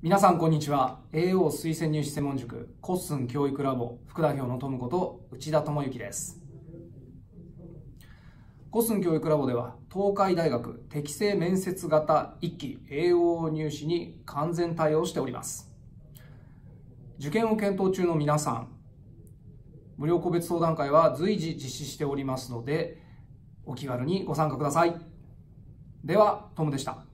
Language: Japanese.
皆さんこんにちは。AO 推薦入試専門塾コッスン教育ラボ副代表のトムこと内田智之です。コッスン教育ラボでは東海大学適正面接型1期 AO 入試に完全対応しております。受験を検討中の皆さん無料個別相談会は随時実施しておりますのでお気軽にご参加ください。ではトムでした。